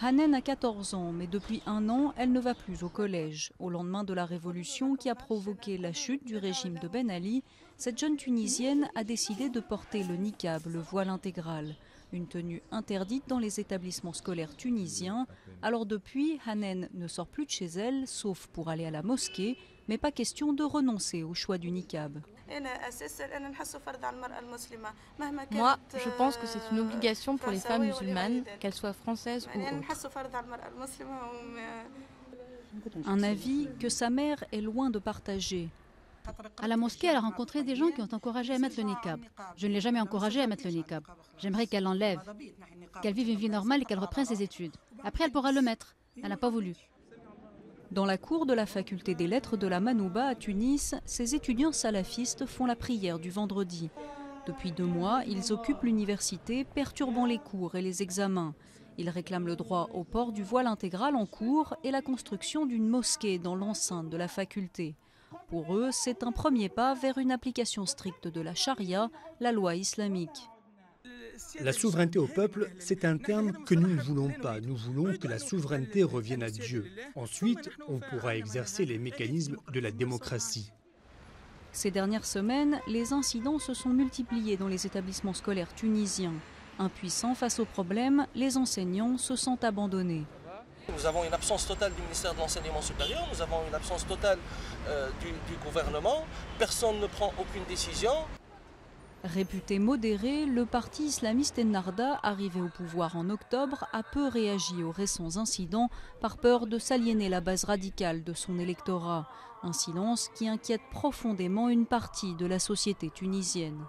Hanen a 14 ans, mais depuis un an, elle ne va plus au collège. Au lendemain de la révolution qui a provoqué la chute du régime de Ben Ali, cette jeune Tunisienne a décidé de porter le niqab, le voile intégral une tenue interdite dans les établissements scolaires tunisiens. Alors depuis, Hanen ne sort plus de chez elle, sauf pour aller à la mosquée, mais pas question de renoncer au choix du niqab. Moi, je pense que c'est une obligation pour les femmes musulmanes, qu'elles soient françaises ou autres. Un avis que sa mère est loin de partager. À la mosquée, elle a rencontré des gens qui ont encouragé à mettre le niqab. Je ne l'ai jamais encouragée à mettre le niqab. J'aimerais qu'elle l'enlève, qu'elle vive une vie normale et qu'elle reprenne ses études. Après, elle pourra le mettre. Elle n'a pas voulu. Dans la cour de la faculté des lettres de la Manouba à Tunis, ces étudiants salafistes font la prière du vendredi. Depuis deux mois, ils occupent l'université, perturbant les cours et les examens. Ils réclament le droit au port du voile intégral en cours et la construction d'une mosquée dans l'enceinte de la faculté. Pour eux, c'est un premier pas vers une application stricte de la charia, la loi islamique. La souveraineté au peuple, c'est un terme que nous ne voulons pas. Nous voulons que la souveraineté revienne à Dieu. Ensuite, on pourra exercer les mécanismes de la démocratie. Ces dernières semaines, les incidents se sont multipliés dans les établissements scolaires tunisiens. Impuissants face aux problèmes, les enseignants se sentent abandonnés. Nous avons une absence totale du ministère de l'Enseignement supérieur, nous avons une absence totale euh, du, du gouvernement, personne ne prend aucune décision. Réputé modéré, le parti islamiste Ennarda, arrivé au pouvoir en octobre, a peu réagi aux récents incidents par peur de s'aliéner la base radicale de son électorat. Un silence qui inquiète profondément une partie de la société tunisienne.